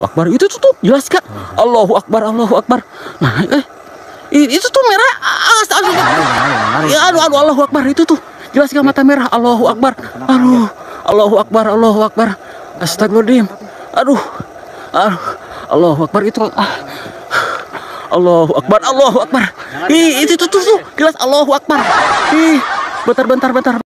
Akbar itu tuh, tuh jelas kak. Allahu Akbar, Allahu Akbar. Nah, eh, itu tuh merah. Ah, ya, aduh, aduh, Allahu Akbar itu tuh jelas kan mata merah. Allahu Akbar. Aduh, Allahu Akbar, Allahu Akbar. Astagfirullahaladzim. Aduh, aduh, Allahu Akbar itu. Ah. Allahu Akbar, Allahu Akbar. Ih, itu tuh, tuh, tuh jelas Allahu Akbar. Ih, bentar, bentar, bentar.